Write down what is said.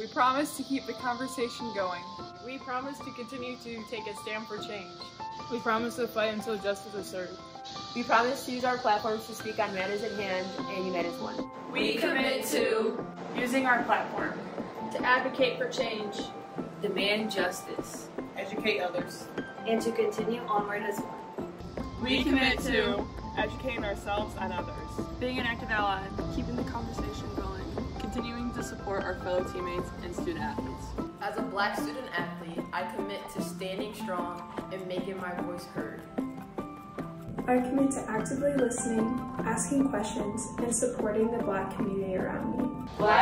We promise to keep the conversation going. We promise to continue to take a stand for change. We promise to fight until justice is served. We promise to use our platforms to speak on matters at hand and unite as one. We commit to using our platform to advocate for change, demand justice, educate others, and to continue onward as one. We commit to educating ourselves and others, being an active ally, keeping the conversation going, continuing to support our fellow teammates and student athletes. As a black student athlete, I commit to standing strong and making my voice heard. I commit to actively listening, asking questions, and supporting the black community around me. Black